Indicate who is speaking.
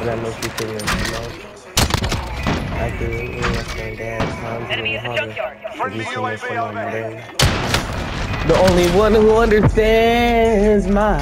Speaker 1: I know she could you know. I do it with my dad,
Speaker 2: Enemy in the junkyard.
Speaker 3: UAV
Speaker 1: on The only one who understands my